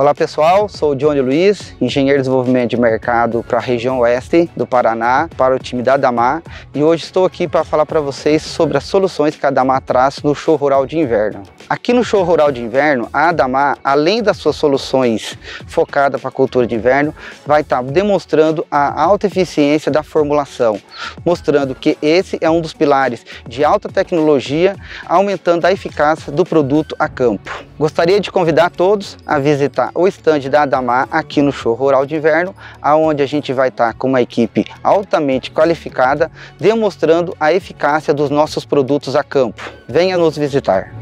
Olá pessoal, sou o Johnny Luiz, engenheiro de desenvolvimento de mercado para a região oeste do Paraná, para o time da Adamar e hoje estou aqui para falar para vocês sobre as soluções que a Adamar traz no show rural de inverno. Aqui no show rural de inverno, a Adamar, além das suas soluções focadas para a cultura de inverno, vai estar tá demonstrando a alta eficiência da formulação, mostrando que esse é um dos pilares de alta tecnologia, aumentando a eficácia do produto a campo. Gostaria de convidar todos a visitar o estande da Adamar aqui no Show Rural de Inverno, aonde a gente vai estar com uma equipe altamente qualificada, demonstrando a eficácia dos nossos produtos a campo. Venha nos visitar.